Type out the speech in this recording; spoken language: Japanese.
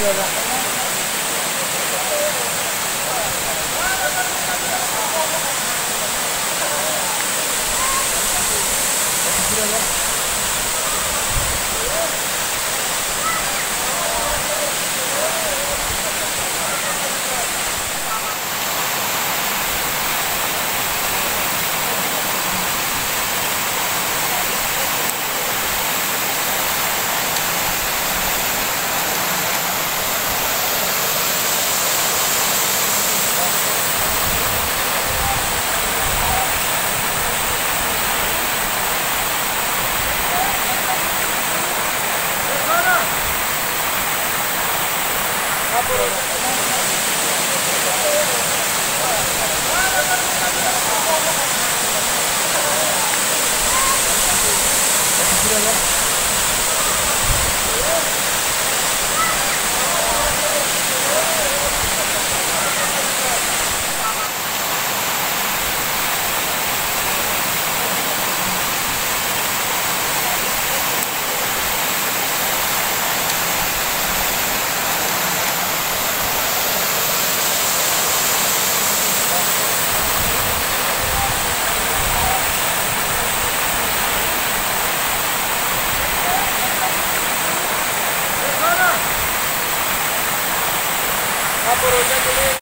量が。Sana. Hapo coronel é